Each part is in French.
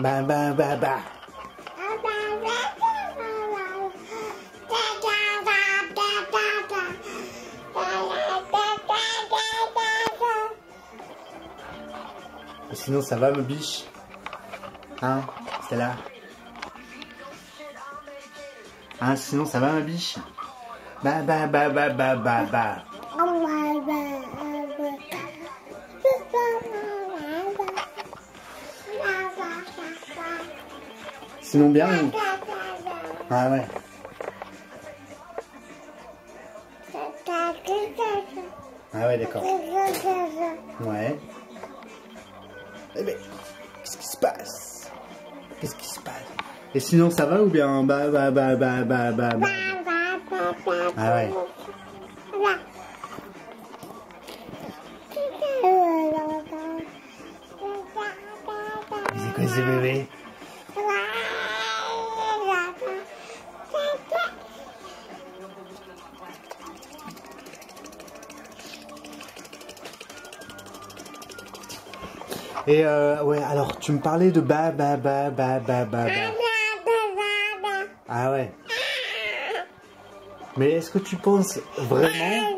Ba ba ba ba. Sinon ça va ma biche? Hein C'est là Hein sinon ça va ma biche? Ba ba ba ba ba ba ba. Sinon bien ou- Ah ouais. Ah ouais d'accord. Ouais. Eh ben, qu'est-ce qui se passe? Qu'est-ce qui se passe? Et sinon ça va ou bien? Bah bah bah bah bah bah bah. Ah ouais. C'est quoi ce bébé Et euh, ouais, alors tu me parlais de ba ba ba ba ba ba. Ah ouais. Mais est-ce que tu penses vraiment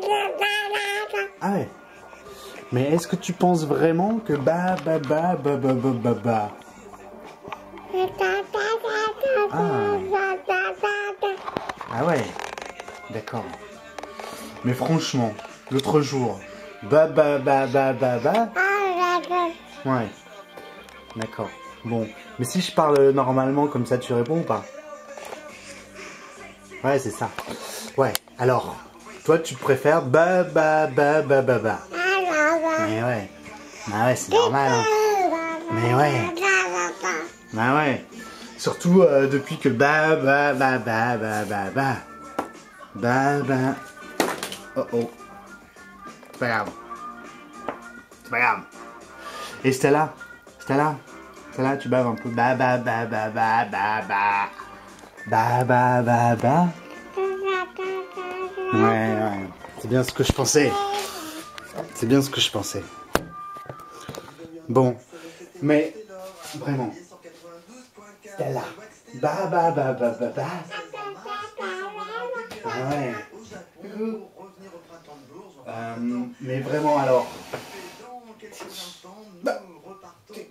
Ah ouais. Mais est-ce que tu penses vraiment que ba ba ba ba ba ba ba ba Ah ouais. D'accord. Mais franchement, l'autre jour, ba ba ba ba ba ba. Ouais. D'accord. Bon. Mais si je parle normalement comme ça, tu réponds ou pas? Ouais, c'est ça. Ouais. Alors, toi, tu préfères ba ba ba ba ba ba. Mais ouais. Bah ouais, c'est normal. Hein. Mais ouais. Bah ouais. Surtout euh, depuis que ba ba ba ba ba ba ba. Ba ba. Oh oh. C'est pas grave. C'est pas grave. Et Stella Stella Stella, tu baves un peu. Ba ba ba ba ba ba ba. Ba ba ba ba. Ouais, ouais. C'est bien ce que je pensais. C'est bien ce que je pensais. Bon. Mais, vraiment. Stella. Ba ba ba ba ba ba. Ouais. Euh, mais vraiment alors nous repartons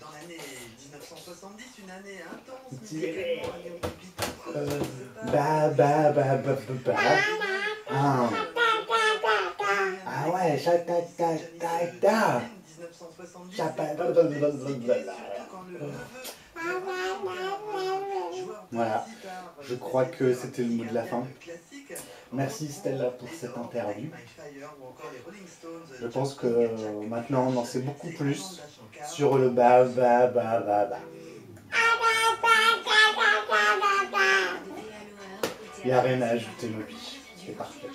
dans l'année 1970, une année intense, mais Bah, bah, bah, bah, bah, Ah, ah ouais, ça, ta, ta, 1970, voilà, je crois que c'était le mot de la fin. Merci Stella pour cette interview. Je pense que euh, maintenant on en sait beaucoup plus sur le ba ba ba. Il n'y a rien à ajouter, Moby. C'est parfait.